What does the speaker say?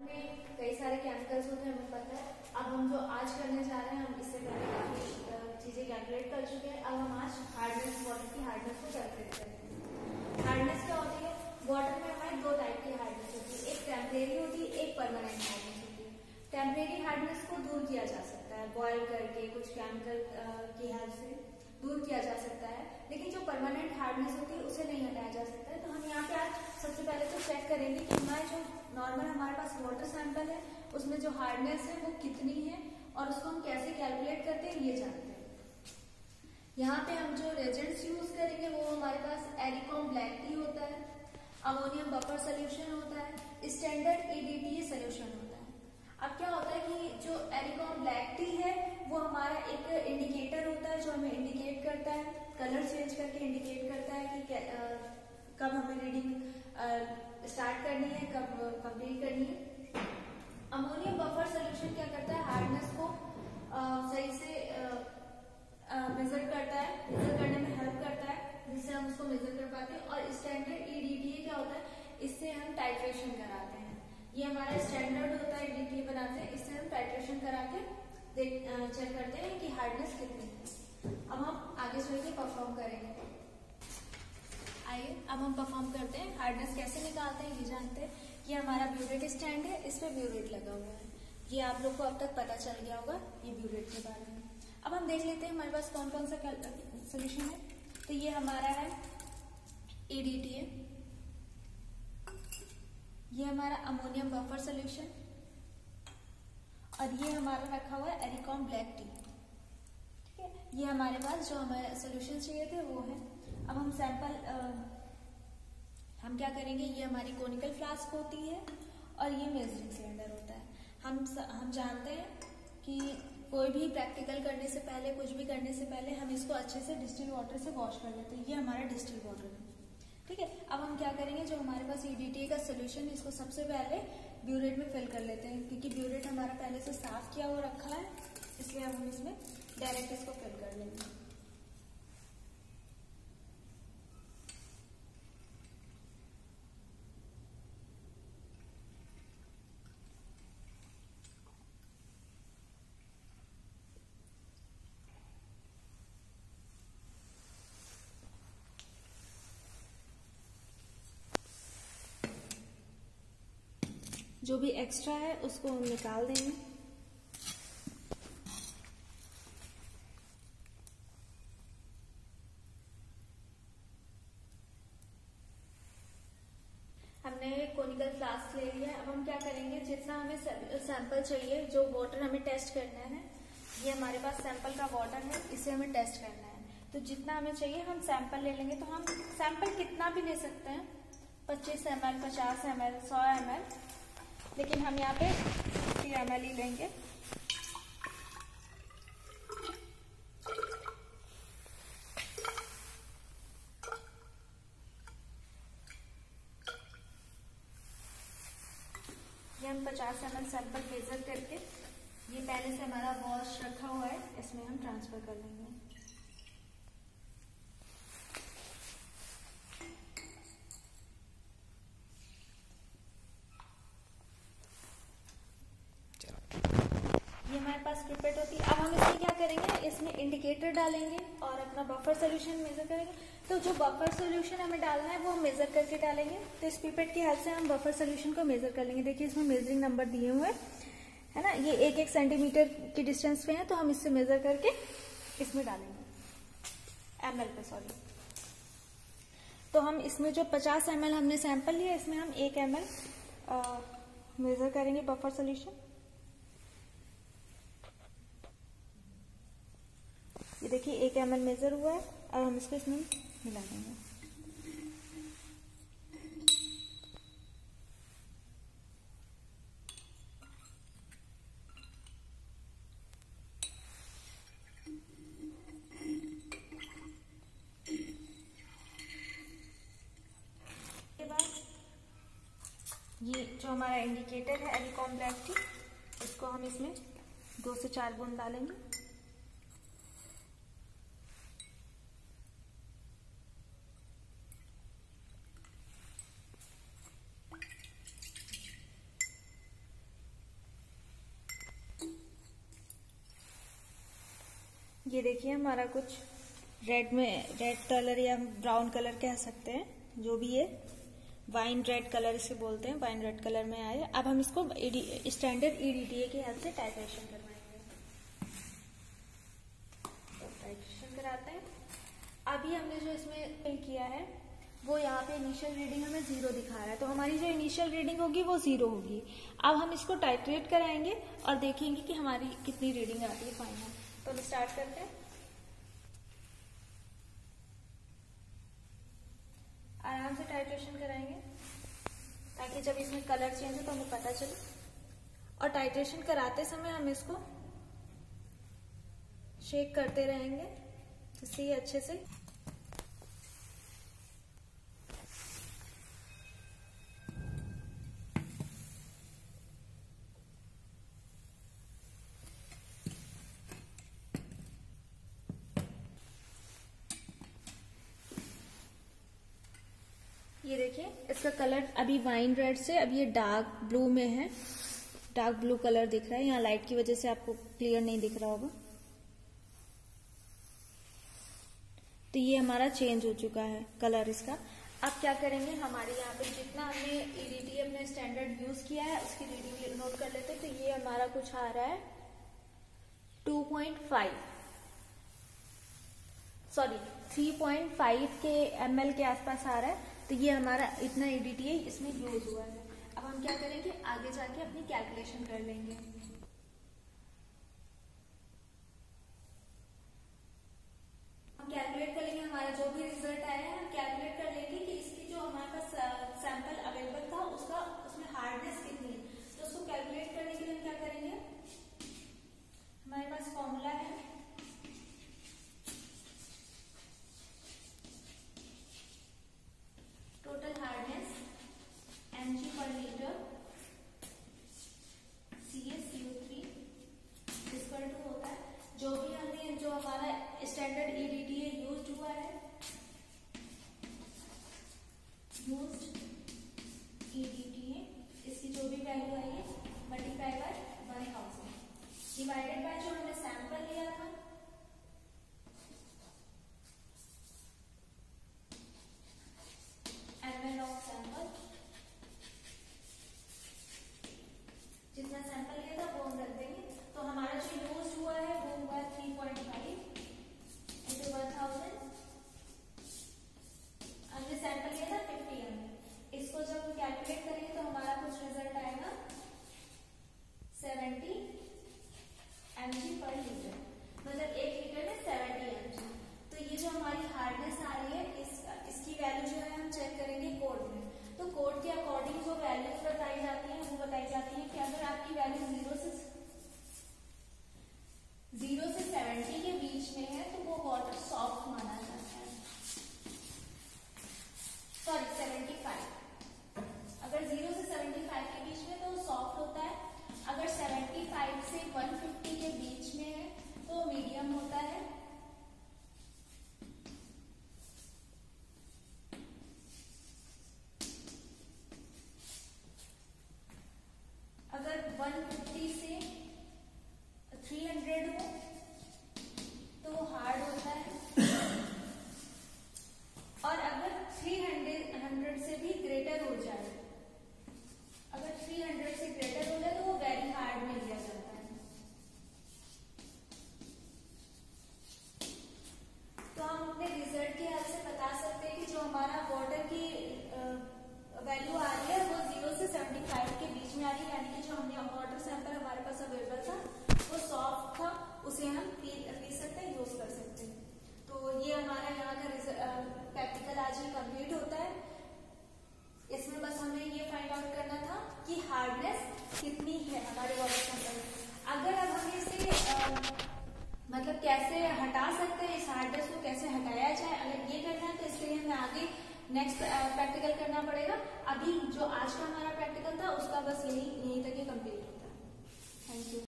में कई सारे केमिकल्स होते हैं, हमें पता है। अब हम जो आज करने जा रहे हैं, हम इससे पहले काफ़ी चीज़ें कैलकुलेट कर चुके हैं। अब हम आज हार्डनेस वाटर की हार्डनेस को कैलकुलेट करेंगे हार्डनेस क्या होती है? वाटर में हमारे दो टाइप की हार्डनेस होती है। एक टेम्परेरी होती है, एक परमानेंट हार्डनेस होती है। टेम्परेरी हार्डनेस को दूर किया जा सकता है। बॉयल करके कुछ केमिकल की हेल्प से दूर किया जा सकता है। लेकिन जो परमानेंट हार्डनेस होती है, उसे नहीं हटाया जा सकता है। तो हम यहाँ पे आज सबसे पहले तो चेक करेंगे कि हमारे जो नॉर्मल हमारे पास वाटर सैंपल है, उसमें जो हार्डनेस है वो कितनी है और उसको हम कैसे कैलकुलेट करते हैं, ये जानते हैं। यहाँ पे हम जो रेजेंट्स यूज़ करेंगे, वो हमारे पास एरिकॉम ब्लैक टी होता है अमोनियम बफर सोल्यूशन होता है स्टैंडर्ड ईडीटी सोल्यूशन होता है। अब क्या होता है कि जो एरिकॉम ब्लैक टी है, वो हमारा एक इंडिकेटर होता है जो हमें इंडिकेट करता है कलर चेंज करके इंडिकेट करता है कि टाइट्रेशन कराते हैं। ये हमारा स्टैंडर्ड होता है ईडीटीए बनाते हैं। इससे हम टाइट्रेशन करा के चेक करते हैं कि हार्डनेस कितनी है। अब हम आगे चल के परफॉर्म करेंगे। आइए, अब हम परफॉर्म करते हैं। हार्डनेस कैसे निकालते हैं, ये जानते हैं। ये हमारा ब्यूरेट स्टैंड है, इस पर ब्यूरेट लगा हुआ है। ये आप लोग को अब तक पता चल गया होगा, ये ब्यूरेट के बारे में। अब हम देख लेते हैं, हमारे पास कौन कौन सा सोल्यूशन है। तो ये हमारा है एडीटीए ये हमारा अमोनियम बफर सोल्यूशन। और ये हमारा रखा हुआ है एरिकॉन ब्लैक टी। ठीक है? ये हमारे पास जो हमारे सोल्यूशन चाहिए थे, वो है। अब हम सैंपल हम क्या करेंगे? ये हमारी कोनिकल फ्लास्क होती है और ये मेजरिंग सिलेंडर होता है। हम हम जानते हैं कि कोई भी प्रैक्टिकल करने से पहले, कुछ भी करने से पहले हम इसको अच्छे से डिस्टिल वाटर से वॉश कर लेते हैं। ये हमारा डिस्टिल वाटर है। ठीक है? अब हम क्या करेंगे? जो हमारे पास ईडीटी का सोल्यूशन है, इसको सबसे पहले ब्यूरेट में फिल कर लेते हैं, क्योंकि ब्यूरेट हमारा पहले से साफ़ किया हुआ रखा है, इसलिए हम इसमें डायरेक्ट इसको फिल कर लेंगे। जो भी एक्स्ट्रा है, उसको हम निकाल देंगे। हमने कोनिकल फ्लास्क ले लिया अब हम क्या करेंगे, जितना हमें सैंपल चाहिए, जो वाटर हमें टेस्ट करना है, ये हमारे पास सैंपल का वाटर है, इसे हमें टेस्ट करना है। तो जितना हमें चाहिए, हम सैंपल ले लेंगे। तो हम सैंपल कितना भी ले सकते हैं 25 एम एल पचास एम एल सौ एम एल लेकिन हम यहाँ पे फिफ्टी एम ही लेंगे। ये हम पचास एम एल सैंपल मेजर करके, ये पहले से हमारा वॉश रखा हुआ है, इसमें हम ट्रांसफ़र कर लेंगे ये हमारे पास पिपेट होती है अब हम इसमें क्या करेंगे इसमें इंडिकेटर डालेंगे और अपना बफर सोल्यूशन मेजर करेंगे। तो जो बफर सोल्यूशन हमें डालना है, वो हम मेजर करके डालेंगे। तो इस पिपेट की हेल्प से हम बफर सोल्यूशन को मेजर कर लेंगे। देखिए, इसमें मेजरिंग नंबर दिए हुए हैं। है ना? ये एक एक सेंटीमीटर की डिस्टेंस पे है तो हम इससे मेजर करके इसमें डालेंगे। एमएल पे सॉरी तो हम इसमें जो 50 एम हमने सैंपल लिया, इसमें हम एक एम मेजर करेंगे बफर सोल्यूशन देखिए एक एम मेजर हुआ है, अब हम इसको इसमें मिला देंगे। ये जो हमारा इंडिकेटर है एलिकॉम ब्लैक टी इसको हम इसमें दो से चार बूंद डालेंगे। ये देखिए हमारा कुछ रेड में रेड कलर या ब्राउन कलर कह सकते हैं, जो भी है वाइन रेड कलर इसे बोलते हैं वाइन रेड कलर में आए अब हम इसको स्टैंडर्ड ईडीटीए के हेल्प से टाइट्रेशन करवाएँगे। टाइट्रेशन कराते हैं। अभी हमने जो इसमें पे किया है, वो यहाँ पे इनिशियल रीडिंग हमें ज़ीरो दिखा रहा है। तो हमारी जो इनिशियल रीडिंग होगी, वो ज़ीरो होगी। अब हम इसको टाइट्रेट कराएँगे और देखेंगे कि हमारी कितनी रीडिंग आती है फाइनल तो हम स्टार्ट करते हैं। आराम से टाइट्रेशन कराएँगे, ताकि जब इसमें कलर चेंज हो तो हमें पता चले। और टाइट्रेशन कराते समय हम इसको शेक करते रहेंगे ये अच्छे से देखिए, इसका कलर अभी वाइन रेड से, अब ये डार्क ब्लू में है। डार्क ब्लू कलर दिख रहा है। यहाँ लाइट की वजह से आपको क्लियर नहीं दिख रहा होगा। तो ये हमारा चेंज हो चुका है कलर इसका। अब क्या करेंगे? हमारे यहाँ पे जितना हमने ईडीटी अपने स्टैंडर्ड यूज़ किया है, उसकी रीडिंग नोट कर लेते तो ये हमारा कुछ आ रहा है। 2.5 सॉरी 3.5 के एमएल के आसपास आ रहा है। तो ये हमारा इतना ईडीटीए इसमें यूज़ हुआ है। अब हम क्या करेंगे? आगे जाके अपनी कैलकुलेशन कर लेंगे। हम कैलकुलेट कर लेंगे हमारा जो भी रिज़ल्ट आया है हम कैलकुलेट कर लेंगे कि इसकी जो हमारे पास सैंपल अवेलेबल था उसका उसमें हार्डनेस कितनी है तो उसको कैलकुलेट करने के लिए हम क्या करेंगे हमारे पास फॉर्मूला है स्टैंडर्ड ईडीटीए यूज़ हुआ है। कितनी है हमारे वाटर में? अगर अब हम इसे मतलब कैसे हटा सकते हैं, इस हार्डनेस को कैसे हटाया जाए? अगर ये करना है तो इसके लिए हमें आगे नेक्स्ट प्रैक्टिकल करना पड़ेगा। अभी जो आज का हमारा प्रैक्टिकल था, उसका बस यही, यहीं तक ही कंप्लीट होता है। Thank you